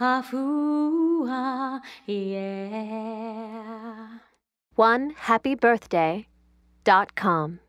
ah, foo, ah, yeah. One happy birthday dot com.